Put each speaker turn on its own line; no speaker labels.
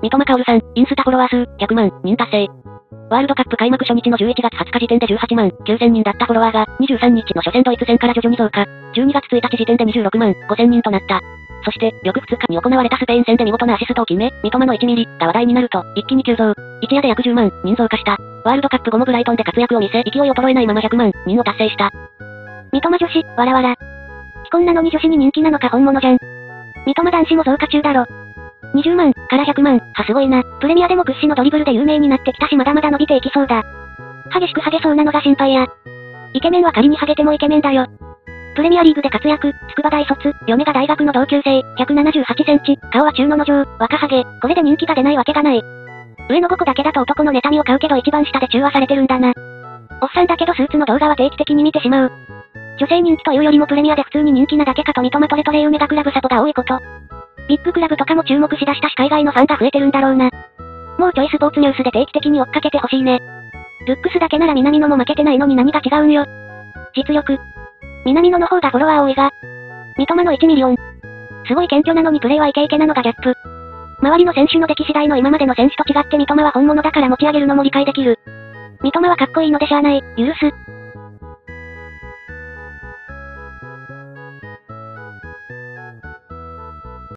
三笘薫さん、インスタフォロワー数、100万、人達成。ワールドカップ開幕初日の11月20日時点で18万9000人だったフォロワーが、23日の初戦ドイツ戦から徐々に増加。12月1日時点で26万5000人となった。そして、翌2日に行われたスペイン戦で見事なアシストを決め、三笘の1ミリが話題になると、一気に急増。一夜で約10万人増加した。ワールドカップ後もブライトンで活躍を見せ、勢い衰えないまま100万人を達成した。
三笘女子、わらわら。既婚なのに女子に人気なのか本物じゃん。三笘男子も増加中だろ。20万から100万、はすごいな。プレミアでも屈指のドリブルで有名になってきたしまだまだ伸びていきそうだ。激しくハゲそうなのが心配や。イケメンは仮にハゲてもイケメンだよ。プレミアリーグで活躍、筑波大卒、嫁が大学の同級生、178センチ、顔は中野の上、若ハゲ、これで人気が出ないわけがない。上の5個だけだと男の妬みを買うけど一番下で中和されてるんだな。おっさんだけどスーツの動画は定期的に見てしまう。女性人気というよりもプレミアで普通に人気なだけかと三笘トレトレーメガクラブサポが多いこと。ビッグクラブとかも注目しだしたし海外のファンが増えてるんだろうな。もうちょいスポーツニュースで定期的に追っかけてほしいね。ルックスだけなら南野も負けてないのに何が違うんよ。実力。南野の方がフォロワー多いが。三笘の1ミリオン。すごい謙虚なのにプレイはイケイケなのがギャップ。周りの選手の出来次第の今までの選手と違って三笘は本物だから持ち上げるのも理解できる。三笘はかっこいいのでしゃあない、許す。